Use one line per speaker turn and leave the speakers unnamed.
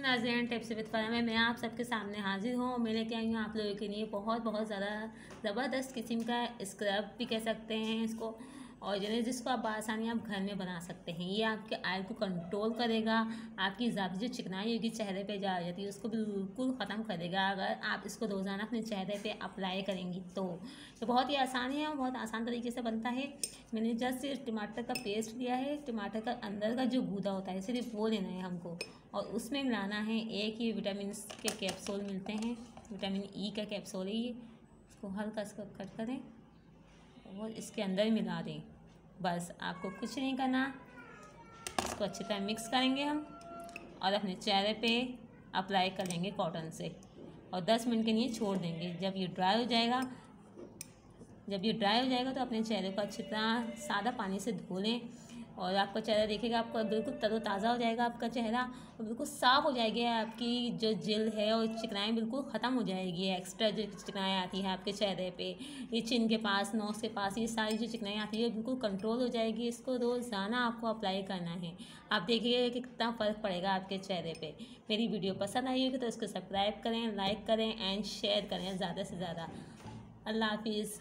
नाजरन tips with में मैं आप सबके सामने हाजिर हूँ। मैं लेके आई हूँ आप लोगों के लिए बहुत बहुत ज़्यादा ज़बरदस्त किस्म का स्क्रब भी कह सकते हैं इसको। और जिन्हें जिसको आप आसानी आप घर में बना सकते हैं। ये आपके आयल को कंट्रोल करेगा, आपकी ज़्यादा जो चिकनाई होगी चेहरे पे जा जाती है, उसको बिल्कुल ख़त्म करेगा अगर आप इसको रोज़ाना अपने चेहरे पे अप्लाई करेंगी तो। ये बहुत ही आसान है और बहुत आसान तरीके से बनता है। मैंने जस्ट टमाटर का पेस्ट लिया है। टमाटर का अंदर का जो गूदा होता है, सिर्फ़ वो लेना है हमको। और उसमें मिलाना है एक ही विटामिन के कैप्सूल मिलते हैं। विटामिन ई का कैप्सूल है ये। इसको हल्का सा कट करें। और इसके अंदर मिला दें। बस आपको कुछ नहीं करना। इसको अच्छी तरह मिक्स करेंगे हम और अपने चेहरे पे अप्लाई कर लेंगे कॉटन से। और 10 मिनट के लिए छोड़ देंगे। जब ये ड्राई हो जाएगा, जब ये ड्राई हो जाएगा तो अपने चेहरे को अच्छी तरह सादा पानी से धो लें। और आपका चेहरा देखेगा, आपका बिल्कुल तरोताज़ा हो जाएगा, आपका चेहरा और बिल्कुल साफ़ हो जाएगी, आपकी जो जिल है और चिकनाई बिल्कुल ख़त्म हो जाएगी एक्स्ट्रा जो चिकनाएँ आती हैं आपके चेहरे पे, ये चिन के पास नोस के पास, ये सारी जो चिकनाई आती है बिल्कुल कंट्रोल हो जाएगी, इसको रोज़ाना आपको अप्लाई करना है। आप देखिए कि कितना फ़र्क पड़ेगा आपके चेहरे पर मेरी वीडियो पसंद आई होगी तो इसको सब्सक्राइब करें लाइक करें एंड शेयर करें ज़्यादा से ज़्यादा। अल्लाह हाफिज़।